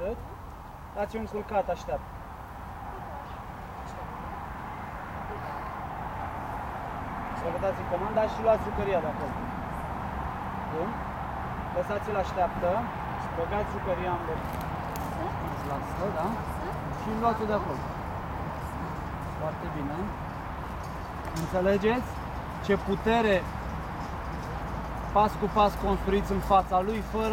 Atât. Dați un culcat, așteaptă. Repetați în comanda și luați jucăria de acolo. Bun. Lăsați-l așteaptă. Băgați jucăria în loc. Îți lasă, da? Și luați-o de acolo. Foarte bine. Înțelegeți ce putere pas cu pas construiți în fața lui fără